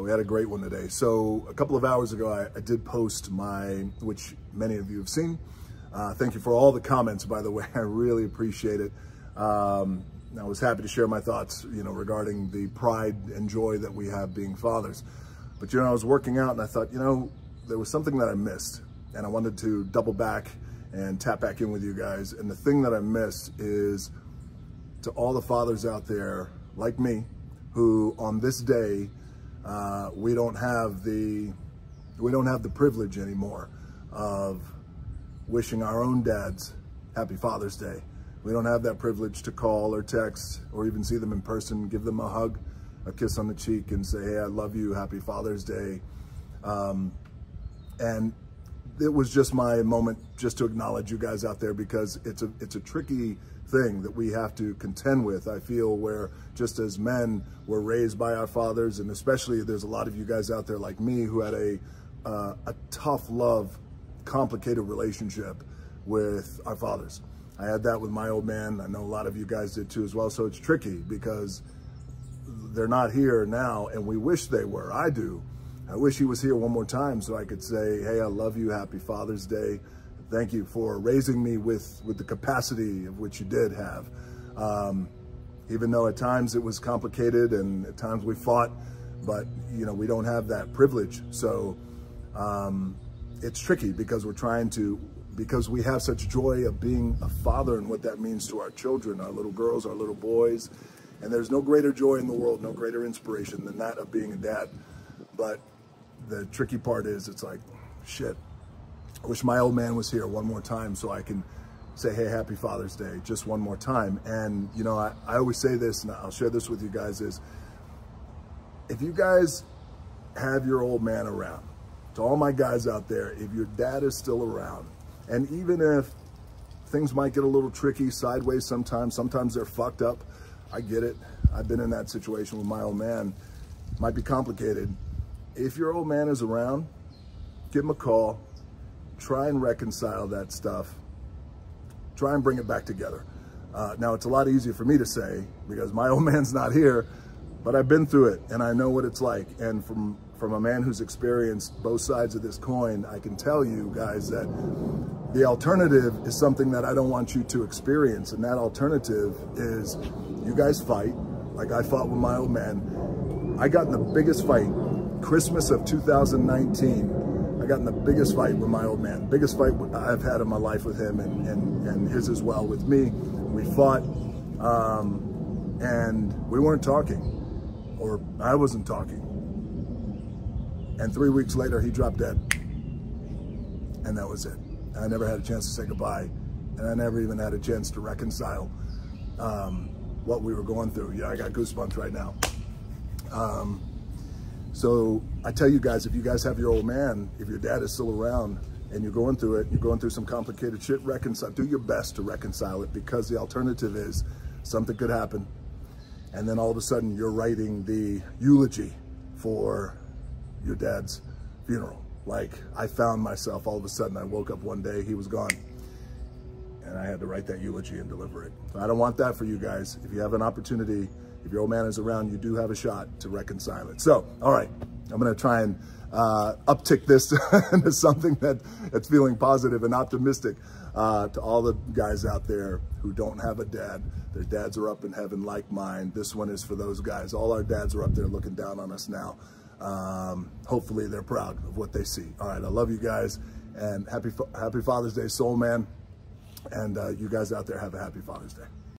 We had a great one today. So a couple of hours ago, I, I did post my, which many of you have seen. Uh, thank you for all the comments, by the way. I really appreciate it. Um, I was happy to share my thoughts, you know, regarding the pride and joy that we have being fathers. But, you know, I was working out and I thought, you know, there was something that I missed and I wanted to double back and tap back in with you guys. And the thing that I missed is to all the fathers out there like me, who on this day, uh, we don't have the we don't have the privilege anymore of wishing our own dads happy Father's Day. We don't have that privilege to call or text or even see them in person, give them a hug, a kiss on the cheek and say, hey, I love you, happy Father's Day. Um, and it was just my moment just to acknowledge you guys out there because it's a it's a tricky thing that we have to contend with. I feel where just as men were raised by our fathers, and especially there's a lot of you guys out there like me who had a uh, a tough love, complicated relationship with our fathers. I had that with my old man. I know a lot of you guys did too as well. So it's tricky because they're not here now, and we wish they were. I do. I wish he was here one more time so I could say, hey, I love you. Happy Father's Day. Thank you for raising me with, with the capacity of which you did have. Um, even though at times it was complicated and at times we fought, but you know, we don't have that privilege. So um, it's tricky because we're trying to, because we have such joy of being a father and what that means to our children, our little girls, our little boys. And there's no greater joy in the world, no greater inspiration than that of being a dad. But the tricky part is it's like, shit, I wish my old man was here one more time so I can say, hey, happy Father's Day, just one more time. And, you know, I, I always say this, and I'll share this with you guys, is if you guys have your old man around, to all my guys out there, if your dad is still around, and even if things might get a little tricky sideways sometimes, sometimes they're fucked up, I get it. I've been in that situation with my old man. Might be complicated, if your old man is around, give him a call, try and reconcile that stuff, try and bring it back together. Uh, now, it's a lot easier for me to say because my old man's not here, but I've been through it and I know what it's like. And from, from a man who's experienced both sides of this coin, I can tell you guys that the alternative is something that I don't want you to experience. And that alternative is you guys fight, like I fought with my old man. I got in the biggest fight Christmas of 2019, I got in the biggest fight with my old man. Biggest fight I've had in my life with him and, and, and his as well with me. We fought um, and we weren't talking or I wasn't talking. And three weeks later, he dropped dead. And that was it. I never had a chance to say goodbye. And I never even had a chance to reconcile um, what we were going through. Yeah, I got goosebumps right now. Um, so I tell you guys, if you guys have your old man, if your dad is still around and you're going through it, you're going through some complicated shit, reconcile, do your best to reconcile it because the alternative is something could happen. And then all of a sudden you're writing the eulogy for your dad's funeral. Like I found myself all of a sudden, I woke up one day, he was gone. And I had to write that eulogy and deliver it. I don't want that for you guys. If you have an opportunity, if your old man is around, you do have a shot to reconcile it. So, all right, I'm going to try and uh, uptick this into something that that's feeling positive and optimistic uh, to all the guys out there who don't have a dad. Their dads are up in heaven like mine. This one is for those guys. All our dads are up there looking down on us now. Um, hopefully they're proud of what they see. All right, I love you guys and happy, happy Father's Day, soul man. And uh, you guys out there have a happy Father's Day.